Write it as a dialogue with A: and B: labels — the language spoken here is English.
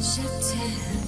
A: shut down